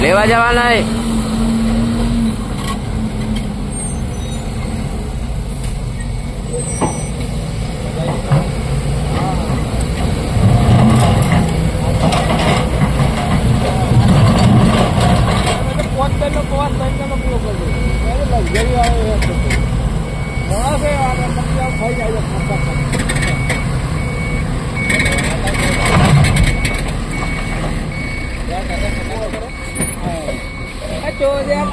Lewat.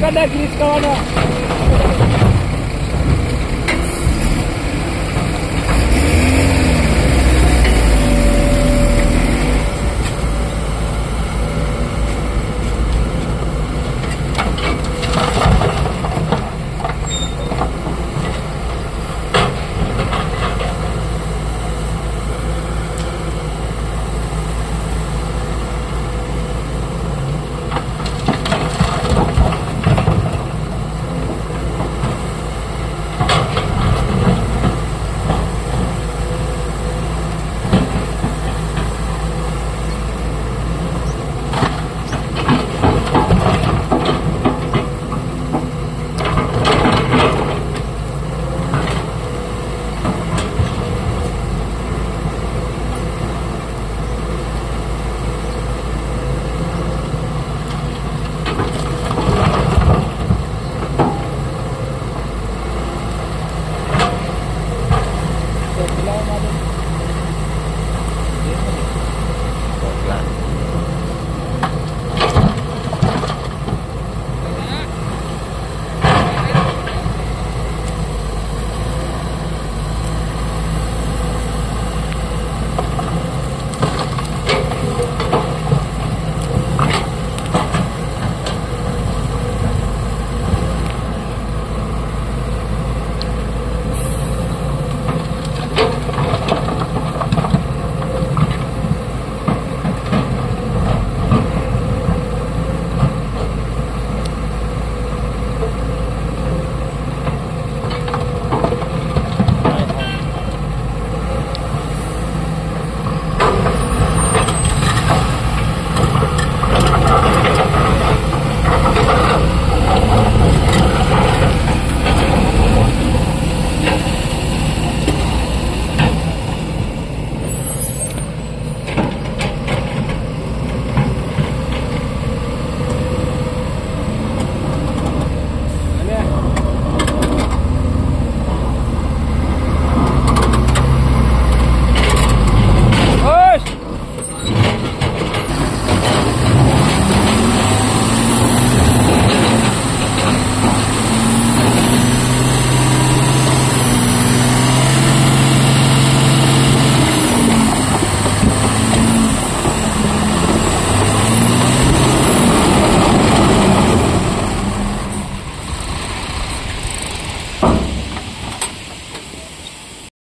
かんない、気に使わない。